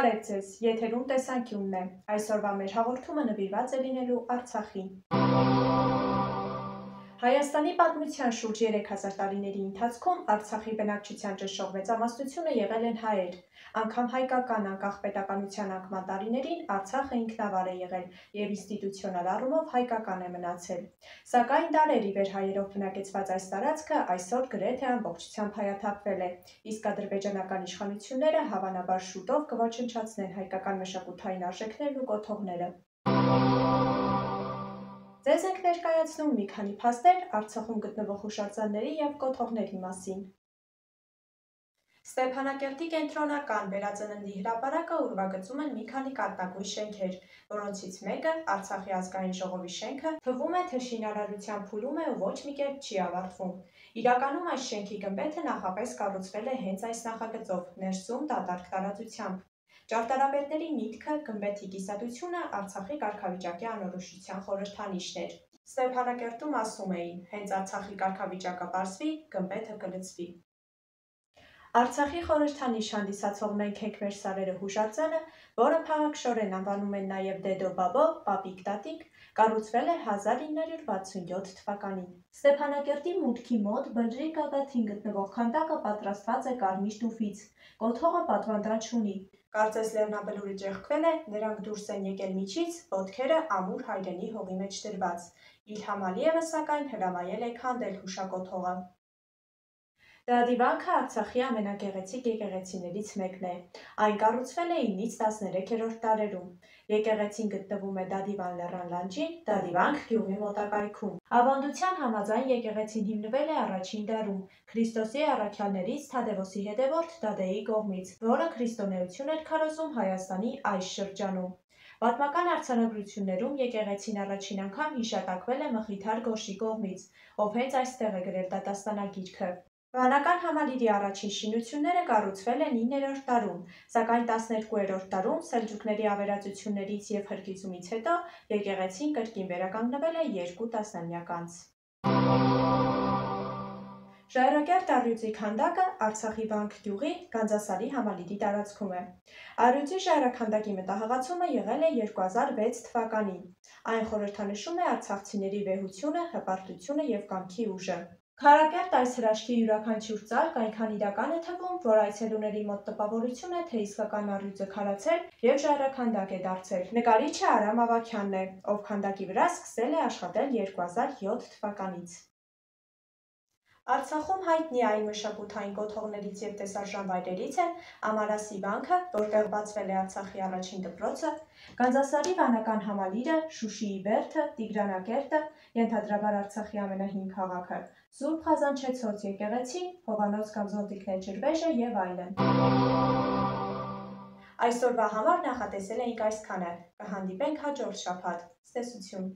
Բարև ձեզ, եթերում տեսանկյունն է։ Այսօրվա մեր հաղորդումը նվիրված է լինելու Արցախին։ Հայաստանի պատմության շուրջ 3000 տարիների ընթացքում Արցախի բնակչության ճշշող մեծամասնությունը եղել են հայեր։ Անկամ հայկական անկախ պետականության անկման տարիներին Արցախը ինքնավար է եղել եւ ինստիտուցիոնալ առումով հայկական է մնացել։ Սակայն դարերի վեր հայերով բնակեցված այս տարածքը այսօր գրեթե ամբողջությամբ հայաթափվել է, իսկ ադրբեջանական իշխանությունները հավանաբար շուտով կոչնչացնեն հայկական մշակութային արժեքներն ու կոթողները։ Ձեզ ենք ներկայացնում մի քանի փաստեր Արցախում գտնվող հուշարձանների եւ կոթողների մասին։ Ստեփանակերտի կենտրոնական վերածննդի հրապարակը ուրվագծում են մի քանի կարտագույն շենքեր, որոնցից մեկը Արցախի ազգային ժողովի շենքը թվում է թե շինարարության փուլում է ու ոչ մի կերպ չի ավարտվում։ Իրականում այս շենքի գմբեթը նախապես կառուցվել է հենց այս նախագծով՝ ներսում դատարկ տարածությամբ։ Ճարտարապետների միտքը գմբեթի կիսատությունը Արցախի կարգավիճակի անորոշության խորհրդանիշն էր։ Ստեփանակերտում ասում էին՝ հենց Արցախի կարգավիճակը պարզվի, գմբեթը կլծվի։ Արցախի խորհրդանիշ հանդիսացող «Մենք ենք մեր սարերը» հուշարձանը, որը փաղաքշորեն անվանում են նաև Դեդո Բաբո, Պապիկ Տատիկ, կառուցվել է 1967 թվականին։ Ստեփանակերտի մուտքի մոտ բլրի գագաթին գտնվող քանդակը պատրաստված է կարմիր տուֆից։ Կոթողը պատվանդան չունի։ Կարծես Լեռնաբլուրի ճեղքվել է, նրանք դուրս են եկել միջից, ոտքերը ամուր հայրենի հողի մեջ դրված։ Իլհամ Ալիևը սակայն հրամայել է քանդել հուշակոթողը։ Դադիվանքը Արցախի ամենագեղեցիկ եկեղեցիներից մեկն է։ Այն կառուցվել է 9-ից 13-րդ դարերում։ Եկեղեցին գտնվում է Դադիվան լեռան լանջին, Դադիվանք գյուղի մոտակայքում։ Ավանդության համաձայն եկեղեցին հիմնվել է առաջին դարում Քրիստոսի առաքյալներից Թադևոսի հետևորդ Դադեի կողմից, որը քրիստոնեություն էր քարոզում Հայաստանի այս շրջանում։ Պատմական արձանագրություններում եկեղեցին առաջին անգամ հիշատակվել է Մխիթար Գոշի կողմից, ով հենց այստեղ է գրել դատաստանագիրքը։ Վանական համալիրի առաջին շինությունները կառուցվել են 9-րդ դարում, սակայն 12-րդ դարում սելջուկների ավերածություններից եւ հրկիզումից հետո եկեղեցին կրկին վերականգնվել է երկու տասնամյակ անց։ Ժայռակերտ առյուծի քանդակը Արցախի Վանք գյուղի Գանձասարի համալիրի տարածքում է։ Առյուծի ժայռաքանդակի մտահղացումը եղել է 2006 թվականին։ Այն խորհրդանշում է արցախցիների վեհությունը, հպարտությունը եւ կամքի ուժը։ Քարակերտ այս հրաշքի յուրաքանչյուր ծալկ այնքան իրական է թվում, որ այցելուների մոտ տպավորություն է, թե իսկական առյուծը քարացել եւ ժայռաքանդակ է դարձել։ Նկարիչը Արամ Ավաքյանն է, ով քանդակի վրա սկսել է աշխատել 2007 թվականից։ Արցախում հայտնի այն մշակութային կոթողներից և տեսարժան վայրերից է Ամարասի վանքը, որտեղ բացվել է Արցախի առաջին դպրոցը, Գանձասարի վանական համալիրը, Շուշիի բերդը, Տիգրանակերտը, ենթադրաբար Արցախի ամենահին քաղաքը, Սուրբ Խազանչեցոց եկեղեցին, Հովանոց կամ Զոնտիկներ ջրվեժը և այլն։ Այսօրվա համար նախատեսել էինք այսքանը, կհանդիպենք հաջորդ շաբաթ, ստեսություն։